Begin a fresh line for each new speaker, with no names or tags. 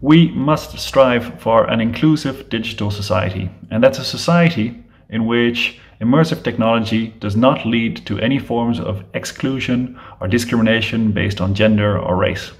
We must strive for an inclusive digital society, and that's a society in which immersive technology does not lead to any forms of exclusion or discrimination based on gender or race.